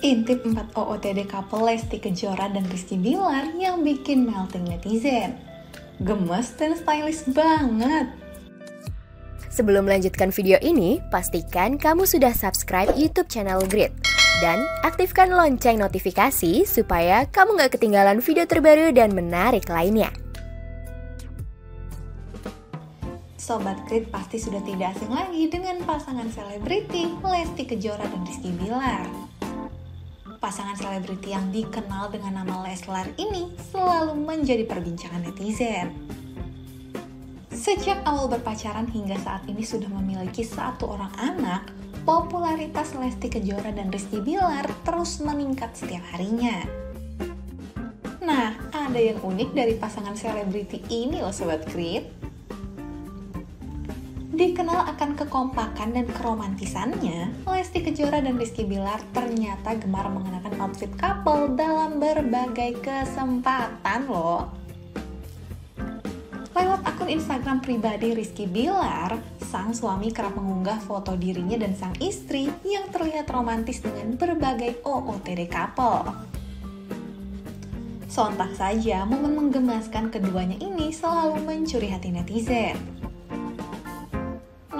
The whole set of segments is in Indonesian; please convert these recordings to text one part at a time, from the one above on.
Intip 4 OOTD couple Lesti Kejora dan Rizky Bilar yang bikin melting netizen. Gemes dan stylish banget. Sebelum melanjutkan video ini, pastikan kamu sudah subscribe YouTube channel Grid. Dan aktifkan lonceng notifikasi supaya kamu nggak ketinggalan video terbaru dan menarik lainnya. Sobat Grid pasti sudah tidak asing lagi dengan pasangan selebriti Lesti Kejora dan Rizky Bilar pasangan selebriti yang dikenal dengan nama Leslar ini selalu menjadi perbincangan netizen. Sejak awal berpacaran hingga saat ini sudah memiliki satu orang anak, popularitas Lesti Kejora dan Rizky Bilar terus meningkat setiap harinya. Nah, ada yang unik dari pasangan selebriti ini loh Sobat Krit dikenal akan kekompakan dan keromantisannya, Lesti Kejora dan Rizky Bilar ternyata gemar mengenakan outfit couple dalam berbagai kesempatan loh. Lewat akun Instagram pribadi Rizky Bilar, sang suami kerap mengunggah foto dirinya dan sang istri yang terlihat romantis dengan berbagai OOTD couple. Sontak saja, momen menggemaskan keduanya ini selalu mencuri hati netizen.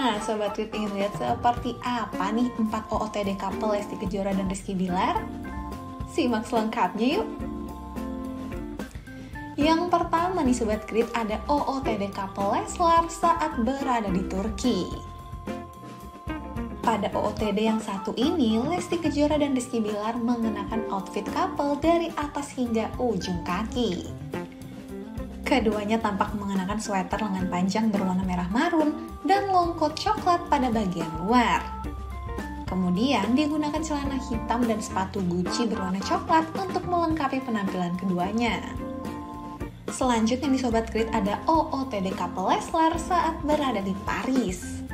Nah, Sobat Tweet ingin lihat seperti apa nih 4 OOTD couple Lesti Kejora dan Rizky Bilar? Simak selengkapnya yuk! Yang pertama nih Sobat Grid ada OOTD couple Leslar saat berada di Turki. Pada OOTD yang satu ini, Lesti Kejora dan Rizky Bilar mengenakan outfit couple dari atas hingga ujung kaki. Keduanya tampak mengenakan sweater lengan panjang berwarna merah marun dan longkot coklat pada bagian luar. Kemudian digunakan celana hitam dan sepatu Gucci berwarna coklat untuk melengkapi penampilan keduanya. Selanjutnya di Sobat Grid ada OOTD couple Leslar saat berada di Paris.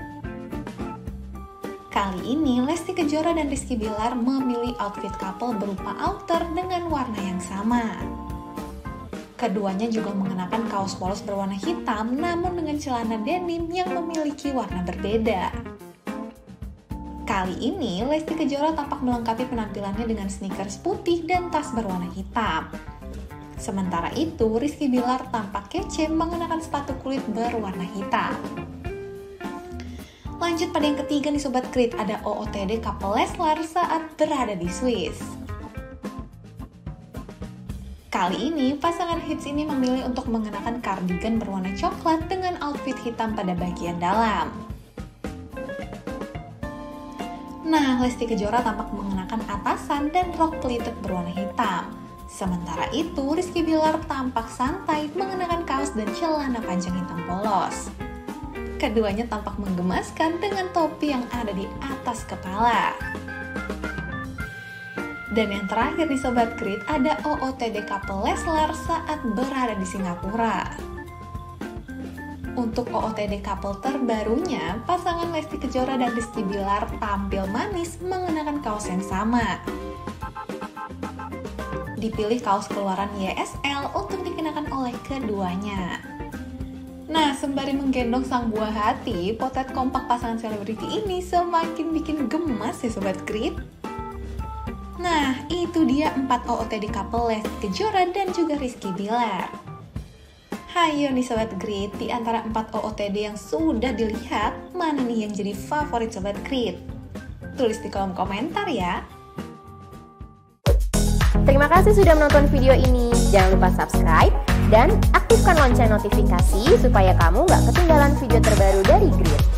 Kali ini Lesti Kejora dan Rizky Bilar memilih outfit couple berupa outer dengan warna yang sama. Keduanya juga mengenakan kaos polos berwarna hitam namun dengan celana denim yang memiliki warna berbeda. Kali ini, Lesti Kejora tampak melengkapi penampilannya dengan sneakers putih dan tas berwarna hitam. Sementara itu, Rizky Bilar tampak kece mengenakan sepatu kulit berwarna hitam. Lanjut pada yang ketiga nih Sobat Krit, ada OOTD couple Leslar saat berada di Swiss. Kali ini, pasangan hits ini memilih untuk mengenakan kardigan berwarna coklat dengan outfit hitam pada bagian dalam. Nah, Lesti Kejora tampak mengenakan atasan dan rok pleated berwarna hitam. Sementara itu, Rizky Bilar tampak santai mengenakan kaos dan celana panjang hitam polos. Keduanya tampak menggemaskan dengan topi yang ada di atas kepala. Dan yang terakhir di Sobat Krit ada OOTD couple Leslar saat berada di Singapura. Untuk OOTD couple terbarunya, pasangan Lesti Kejora dan Rizky Bilar tampil manis mengenakan kaos yang sama. Dipilih kaos keluaran YSL untuk dikenakan oleh keduanya. Nah, sembari menggendong sang buah hati, potret kompak pasangan selebriti ini semakin bikin gemas ya Sobat Krit. Nah, itu dia 4 OOTD Lesti Kejora dan juga Rizky Bilar. Hayo nih Sobat Grit, di antara 4 OOTD yang sudah dilihat, mana nih yang jadi favorit Sobat Grit? Tulis di kolom komentar ya. Terima kasih sudah menonton video ini. Jangan lupa subscribe dan aktifkan lonceng notifikasi supaya kamu nggak ketinggalan video terbaru dari Grit.